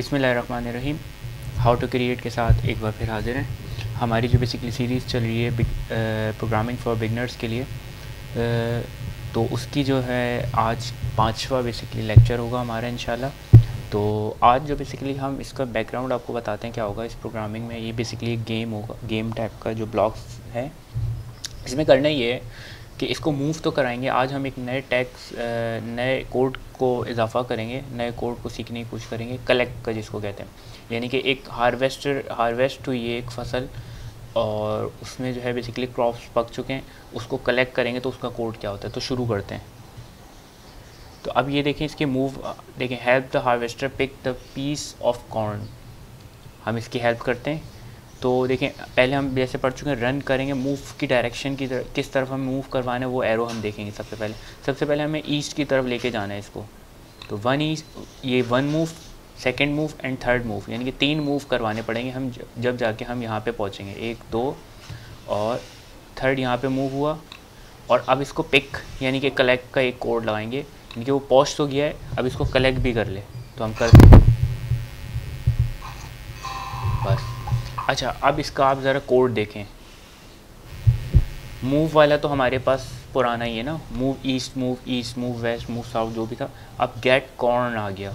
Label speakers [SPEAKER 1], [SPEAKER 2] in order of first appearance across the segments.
[SPEAKER 1] बिसमीम how to create के साथ एक बार फिर हाजिर हैं। हमारी जो बेसिकली सीरीज़ चल रही है प्रोग्रामिंग फॉर बिगनर्स के लिए आ, तो उसकी जो है आज पांचवा बेसिकली लेक्चर होगा हमारा इन तो आज जो बेसिकली हम इसका बैकग्राउंड आपको बताते हैं क्या होगा इस प्रोग्रामिंग में ये बेसिकली एक गेम होगा गेम टाइप का जो ब्लॉक्स है। इसमें करना ये है कि इसको मूव तो कराएँगे। आज हम एक नए टैक्स नए कोड को इजाफा करेंगे, नए कोड को सीखने की कोशिश करेंगे कलेक्ट का जिसको कहते हैं। यानी कि एक हार्वेस्टर हार्वेस्ट हुई है एक फ़सल और उसमें जो है बेसिकली क्रॉप्स पक चुके हैं। उसको कलेक्ट करेंगे तो उसका कोड क्या होता है? तो शुरू करते हैं। तो अब ये देखें, इसके मूव देखें help the harvester pick the piece of corn हम इसकी हेल्प करते हैं। तो देखें, पहले हम जैसे पढ़ चुके हैं रन करेंगे मूव की डायरेक्शन की तरफ़, किस तरफ़ हम मूव करवाना है, वो एरो हम देखेंगे सबसे पहले। सबसे पहले हमें ईस्ट की तरफ़ लेके जाना है इसको। तो वन ईस्ट ये one move second move and third move यानी कि तीन मूव करवाने पड़ेंगे हम, जब जाके हम यहाँ पे पहुँचेंगे। एक, दो और थर्ड यहाँ पे मूव हुआ। और अब इसको पिक यानी कि कलेक्ट का एक कोड लगाएँगे। यानी कि वो पॉस्ट तो गया है, अब इसको कलेक्ट भी कर ले। तो हम कर अच्छा अब इसका आप ज़रा कोड देखें। मूव वाला तो हमारे पास पुराना ही है ना। Move east move east move west move south जो भी था। अब गेट कॉर्न आ गया।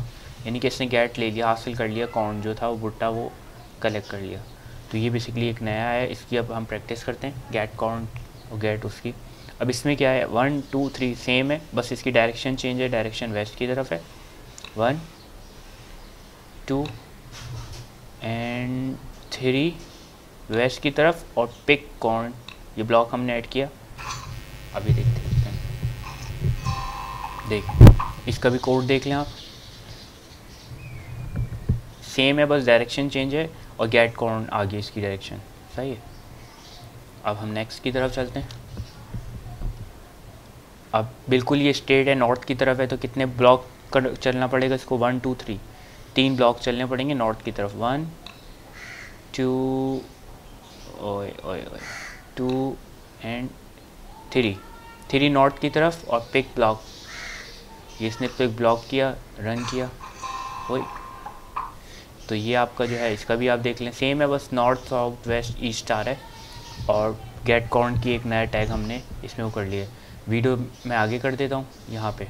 [SPEAKER 1] यानी कि इसने गेट ले लिया, हासिल कर लिया कॉर्न जो था, वो भुट्टा वो कलेक्ट कर लिया। तो ये बेसिकली एक नया है। इसकी अब हम प्रैक्टिस करते हैं गेट कॉर्न और गेट उसकी। अब इसमें क्या है? वन टू थ्री सेम है। बस इसकी डायरेक्शन चेंज है डायरेक्शन वेस्ट की तरफ़ है। One two and three west की तरफ़ और पिक कॉर्न ये ब्लॉक हमने ऐड किया। अभी देखते हैं। देख, इसका भी कोड देख लें आप। सेम है, बस डायरेक्शन चेंज है और गेट कॉर्न आगे इसकी डायरेक्शन सही है? अब हम नेक्स्ट की तरफ़ चलते हैं। अब बिल्कुल ये स्टेट है नॉर्थ की तरफ़ है तो कितने ब्लॉक चलना पड़ेगा इसको? वन टू थ्री तीन ब्लॉक चलने पड़ेंगे नॉर्थ की तरफ़। वन ओए ओए ओए two and three three north की तरफ़ और पिक ब्लॉक ये इसने पिक ब्लॉक किया रन किया वही तो ये आपका जो है, इसका भी आप देख लें सेम है, बस नॉर्थ साउथ वेस्ट ईस्ट आ रहा है. और गेट कॉर्न की एक नया टैग हमने इसमें वो कर लिया. वीडियो मैं आगे कर देता हूँ, यहाँ पे.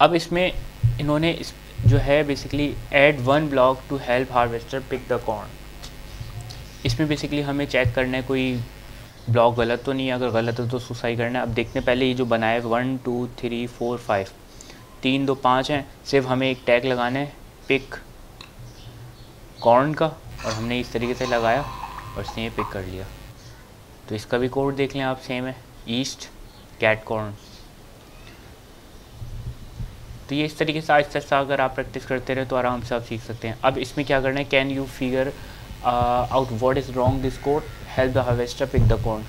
[SPEAKER 1] अब इसमें इन्होंने इस जो है basically add one block to help harvester pick the corn इसमें बेसिकली हमें चेक करना है, कोई ब्लॉक गलत तो नहीं है, अगर गलत है तो सुसाई करना है। अब देखने पहले ये जो बनाए one two three four five तीन, दो, पाँच हैं, सिर्फ़ हमें एक टैग लगाना है पिक कॉर्न का, और हमने इस तरीके से लगाया, और इसने ये पिक कर लिया। तो इसका भी कोड देख लें आप सेम है ईस्ट कैट कॉर्न तो ये इस तरीके से आहिस्ता आहिस्ता अगर आप प्रैक्टिस करते रहे तो आराम से आप सीख सकते हैं। अब इसमें क्या करना है? Can you figure out what is wrong this code help the harvester pick the corn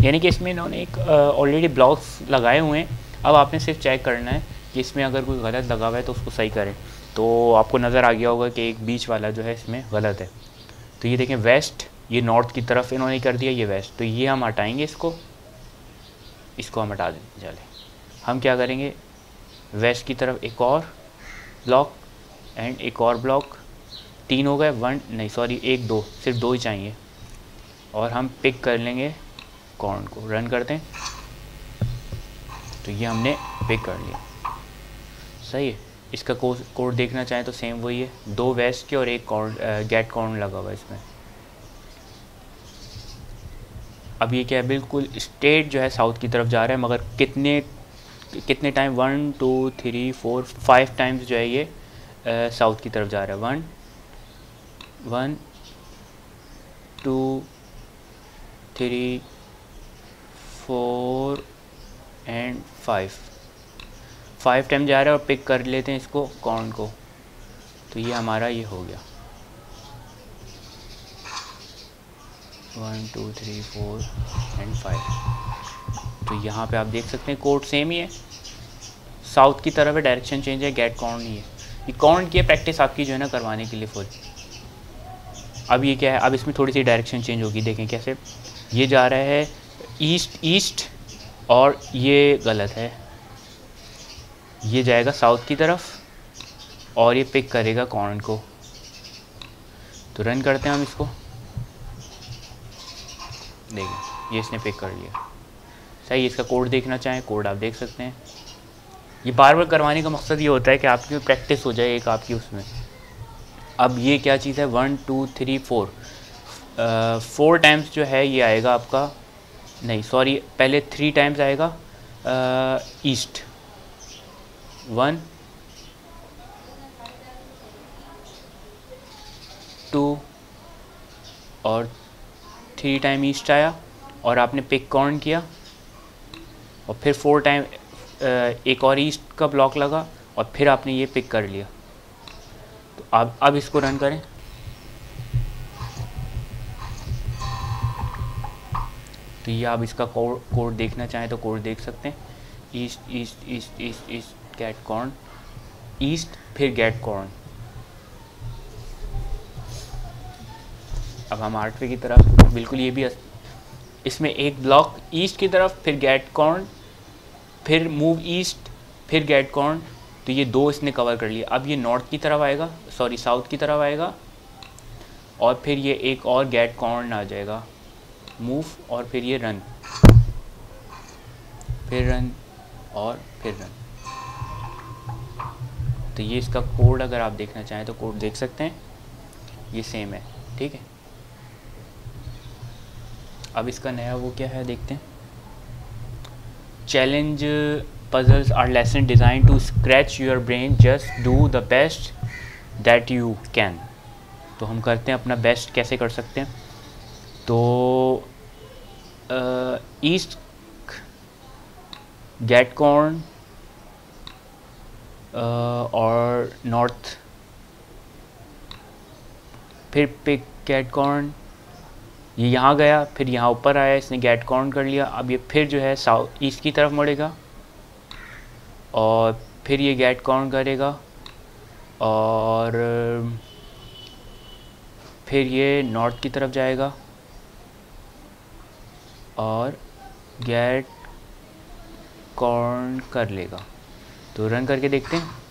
[SPEAKER 1] यानी कि इसमें इन्होंने एक ऑलरेडी uh, ब्लॉक्स लगाए हुए हैं। अब आपने सिर्फ़ चेक करना है कि इसमें अगर कोई गलत लगा हुआ है तो उसको सही करें। तो आपको नज़र आ गया होगा कि एक बीच वाला जो है इसमें गलत है। तो ये देखें वेस्ट ये नॉर्थ की तरफ़ इन्होंने कर दिया ये वेस्ट तो ये हम हटाएँगे इसको इसको हम हटा दें चले हम क्या करेंगे? वेस्ट की तरफ़ एक और ब्लॉक एंड एक और ब्लॉक तीन हो गए वन नहीं सॉरी एक, दो, सिर्फ़ दो ही चाहिए। और हम पिक कर लेंगे कॉर्न को। रन करते हैं। तो ये हमने पिक कर लिया। सही है। इसका कोड देखना चाहें तो सेम वही है। दो वेस्ट के और एक कॉर्न गेट कॉर्न लगा हुआ है इसमें। अब ये क्या है? बिल्कुल स्टेट जो है साउथ की तरफ़ जा रहा है, मगर कितने कितने time one two three four five times जो है ये साउथ की तरफ़ जा रहा है। One one two three four and five five time जा रहा है और पिक कर लेते हैं इसको कॉर्न को। तो ये हमारा ये हो गया। One two three four and five तो यहाँ पे आप देख सकते हैं कोड सेम ही है। साउथ की तरफ़ है, डायरेक्शन चेंज है, गेट कॉर्न ही है। ये कॉर्न की है, प्रैक्टिस आपकी जो है ना करवाने के लिए फुल अब ये क्या है? अब इसमें थोड़ी सी डायरेक्शन चेंज होगी, देखें कैसे। ये जा रहा है ईस्ट ईस्ट और ये गलत है। ये जाएगा साउथ की तरफ़ और ये पिक करेगा कॉर्न को। तो रन करते हैं हम इसको। देखिए ये इसने पिक कर लिया। सही, इसका कोड देखना चाहें कोड आप देख सकते हैं। ये बार बार करवाने का मकसद ये होता है कि आपकी प्रैक्टिस हो जाए एक आपकी उसमें। अब ये क्या चीज़ है? One two three four four times जो है ये आएगा आपका नहीं सॉरी पहले थ्री टाइम्स आएगा ईस्ट वन टू और थ्री टाइम ईस्ट आया, और आपने पिक कॉर्न किया, और फिर फोर टाइम एक और ईस्ट का ब्लॉक लगा और फिर आपने ये पिक कर लिया। तो अब अब इसको रन करें। तो ये आप इसका कोड कोड देखना चाहें तो कोड देख सकते हैं। East east east east east get corn east फिर गेट कॉर्न अब हम आठवें की तरफ़, बिल्कुल ये भी इसमें एक ब्लॉक ईस्ट की तरफ़, फिर गेट कॉर्न फिर मूव ईस्ट फिर गेट कॉर्न तो ये दो इसने कवर कर लिया अब ये नॉर्थ की तरफ़ आएगा सॉरी साउथ की तरफ़ आएगा, और फिर ये एक और गेट कॉर्न आ जाएगा। मूव और फिर ये रन फिर रन और फिर रन तो ये इसका कोड अगर आप देखना चाहें तो कोड देख सकते हैं। ये सेम है, ठीक है? अब इसका नया वो क्या है, देखते हैं। Challenge puzzles are lesson design to scratch your brain just do the best that you can तो हम करते हैं अपना बेस्ट कैसे कर सकते हैं? तो ईस्ट गेट कॉर्न और नॉर्थ फिर पिक गेट कॉर्न ये यहाँ गया, फिर यहाँ ऊपर आया, इसने गेट काउंट कर लिया, अब ये फिर जो है साउथ ईस्ट की तरफ़ मुड़ेगा और फिर ये गेट काउंट करेगा और फिर ये नॉर्थ की तरफ़ जाएगा और गेट कॉर्न कर लेगा। तो रन करके देखते हैं।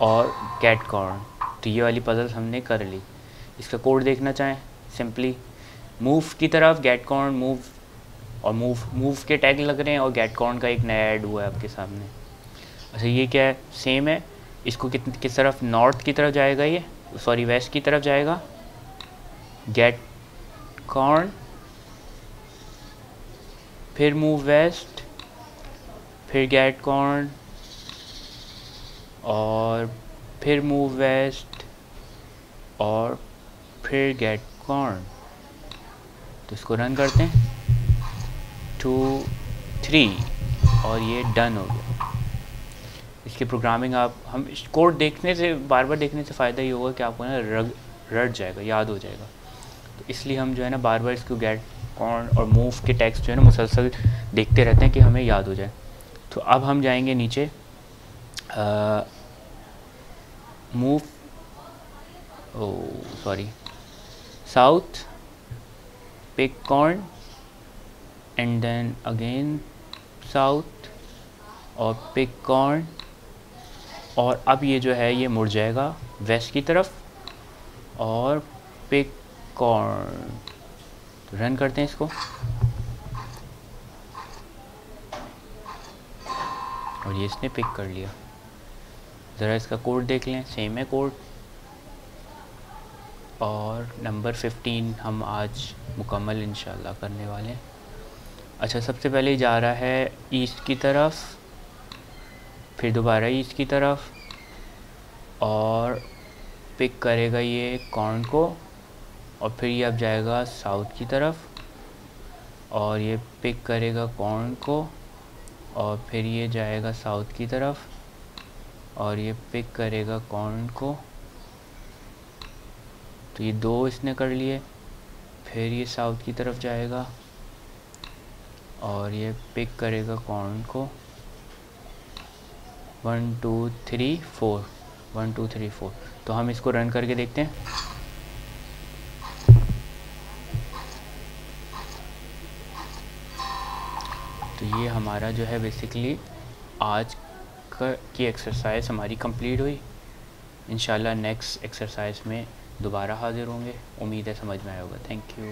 [SPEAKER 1] और कैट कॉर्न तो ये वाली पजल हमने कर ली। इसका कोड देखना चाहें सिंपली मूव की तरफ़ गेट कॉर्न मूव और मूव मूव के टैग लग रहे हैं और गेट कॉर्न का एक नया ऐड हुआ है आपके सामने। अच्छा ये क्या है? सेम है। इसको कित, किस तरफ़? नॉर्थ की तरफ़ जाएगा ये। सॉरी वेस्ट की तरफ़ जाएगा। गेट कॉर्न फिर मूव वेस्ट फिर गेट कॉर्न और फिर मूव वेस्ट और फिर गेट कॉर्न तो इसको रन करते हैं. टू थ्री और ये डन हो गया. इसकी प्रोग्रामिंग आप, हम कोड देखने से बार बार देखने से फ़ायदा ये होगा कि आपको ना रग, रट जाएगा, याद हो जाएगा. तो इसलिए हम जो है ना बार बार इसको गेट कॉर्न और मूव के टेक्स्ट जो है ना मुसलसल देखते रहते हैं कि हमें याद हो जाए. तो अब हम जाएँगे नीचे. Move. Oh sorry. South. Pick corn. And then again, south. और पिक कॉर्न और अब ये जो है, ये मुड़ जाएगा वेस्ट की तरफ़. और पिक कॉर्न रन करते हैं इसको. और ये इसने पिक कर लिया। ज़रा इसका कोड देख लें सेम है कोड और नंबर 15 हम आज मुकम्मल इन करने वाले हैं. अच्छा सबसे पहले जा रहा है ईस्ट की तरफ़, फिर दोबारा ईस्ट की तरफ़, और पिक करेगा ये कॉर्न को? और फिर ये अब जाएगा साउथ की तरफ़, और ये पिक करेगा कॉर्न को? और फिर ये जाएगा साउथ की तरफ़ और ये पिक करेगा कॉर्न को? तो ये दो इसने कर लिए, फिर ये साउथ की तरफ़ जाएगा, और ये पिक करेगा कॉर्न को? One two three four one two three four तो हम इसको रन करके देखते हैं। तो ये हमारा जो है बेसिकली आज का की एक्सरसाइज हमारी कंप्लीट हुई। इन नेक्स्ट एक्सरसाइज में दोबारा हाज़िर होंगे। उम्मीद है समझ में आया होगा। Thank you